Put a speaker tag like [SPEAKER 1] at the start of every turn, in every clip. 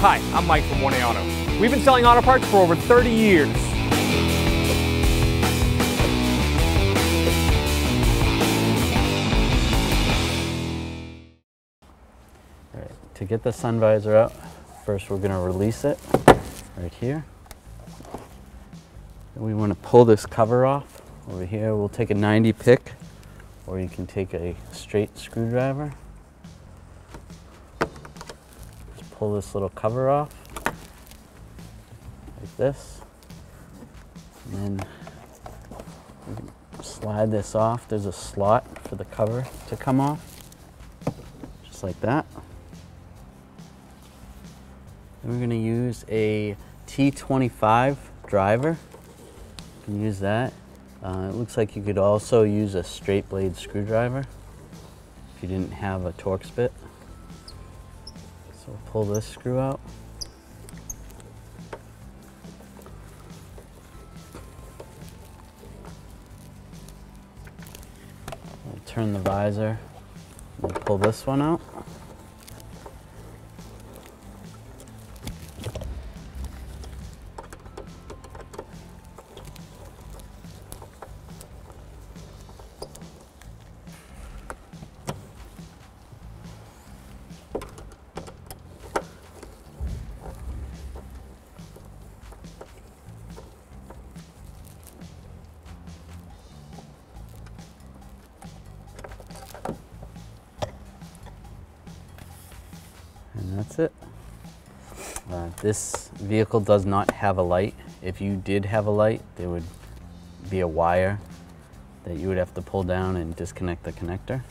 [SPEAKER 1] Hi, I'm Mike from 1A Auto. We've been selling auto parts for over 30 years.
[SPEAKER 2] All right, to get the sun visor out, first we're gonna release it right here. And we wanna pull this cover off. Over here, we'll take a 90 pick, or you can take a straight screwdriver. Pull this little cover off, like this. And then slide this off. There's a slot for the cover to come off, just like that. And we're gonna use a T25 driver. You can use that. Uh, it looks like you could also use a straight blade screwdriver if you didn't have a Torx bit. Pull this screw out. Turn the visor pull this one out. That's it. Uh, this vehicle does not have a light. If you did have a light, there would be a wire that you would have to pull down and disconnect the connector.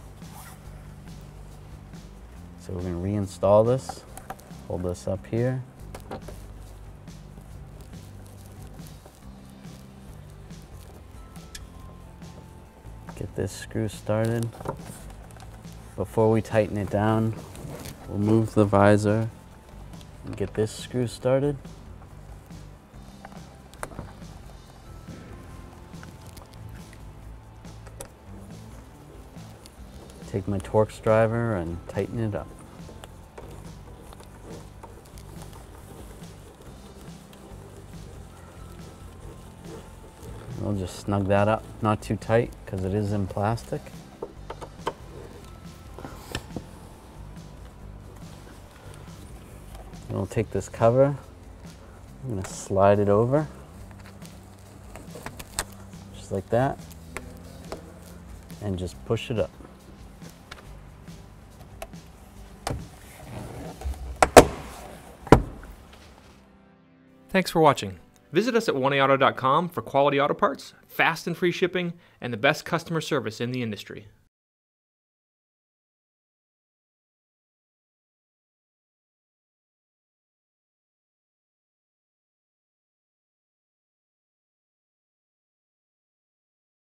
[SPEAKER 2] So we're going to reinstall this, hold this up here. Get this screw started. Before we tighten it down, We'll move the visor and get this screw started. Take my Torx driver and tighten it up. We'll just snug that up, not too tight because it is in plastic. And we'll take this cover, I'm gonna slide it over, just like that, and just push it up.
[SPEAKER 1] Thanks for watching. Visit us at 1AAuto.com for quality auto parts, fast and free shipping, and the best customer service in the industry.